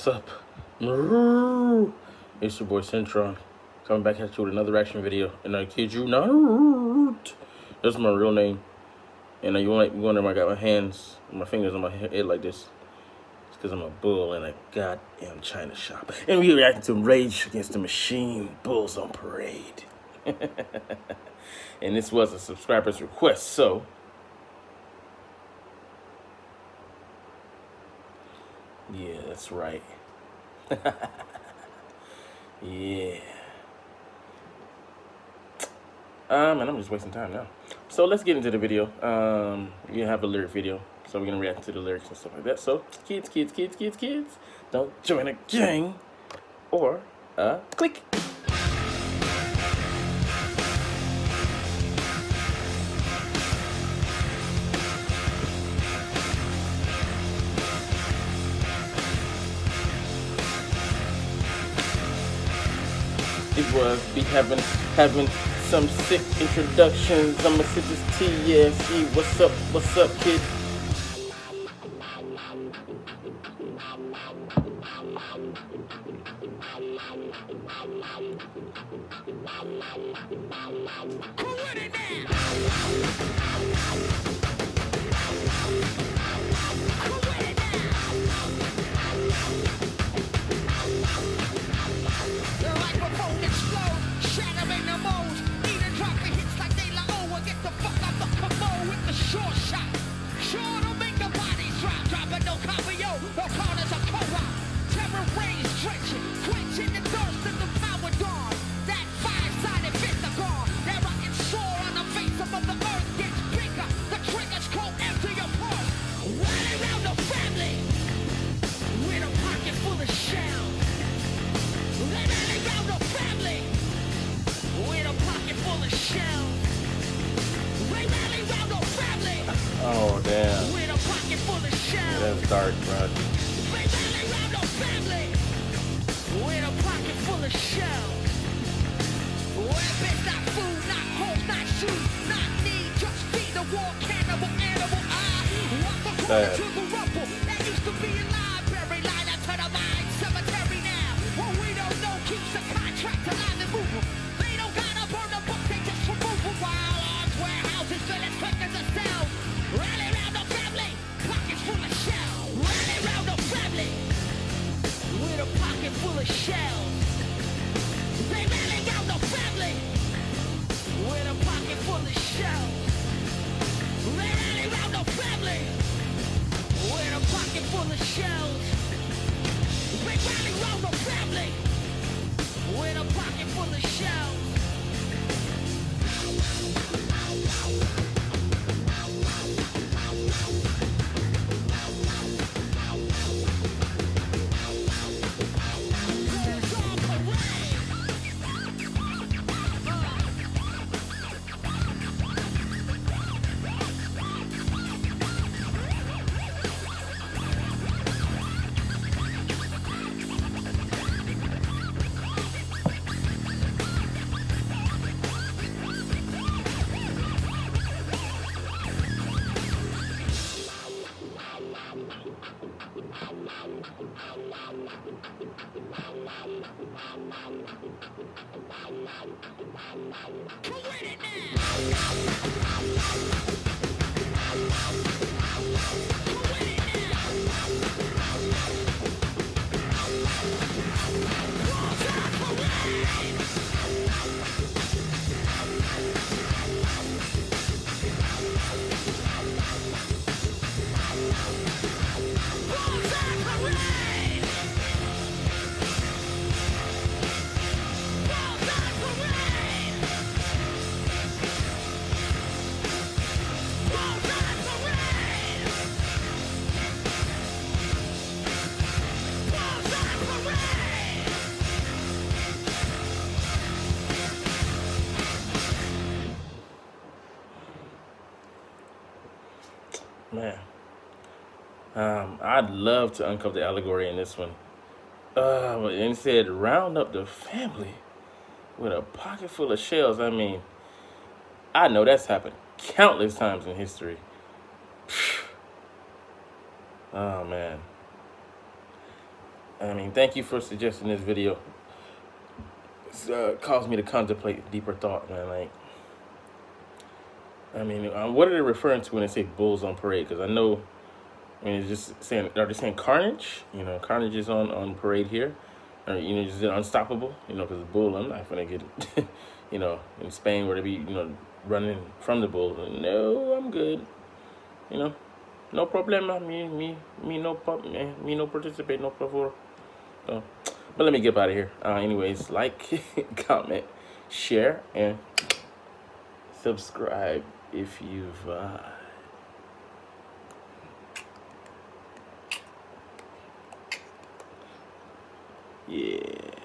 what's up? It's your boy Cintron. Coming back at you with another reaction video. And I kid you not. that's my real name. And you might wonder why I got my hands, my fingers on my head like this. It's because I'm a bull in a goddamn China shop. And we reacting to Rage Against the Machine, Bulls on Parade. and this was a subscriber's request, so Yeah, that's right. yeah. Um, and I'm just wasting time now. So let's get into the video. Um, we have a lyric video, so we're gonna react to the lyrics and stuff like that. So, kids, kids, kids, kids, kids, don't join a gang or uh, click. It was be having having some sick introductions. I'ma sip this. See what's up, what's up, kid? Damn. That's dark, bro. With of shells. They rally round the family, with a pocket full of shells. They rally round the family, with a pocket full of shells. They rally round the family, with a Who win it now? Man. Um, I'd love to uncover the allegory in this one. Uh, and it said, round up the family with a pocket full of shells. I mean, I know that's happened countless times in history. oh, man. I mean, thank you for suggesting this video. It's uh, caused me to contemplate deeper thought, man. Like, I mean, uh, what are they referring to when they say bulls on parade? Because I know, I mean, it's just saying, are they saying carnage? You know, carnage is on, on parade here. Or, you know, just unstoppable, you know, because bull, I'm not going to get, you know, in Spain where they be, you know, running from the bull. No, I'm good. You know, no problem. Me, me, me, no, me, me no participate, no favor. So, but let me get out of here. Uh, anyways, like, comment, share, and subscribe if you've. Uh, yeah.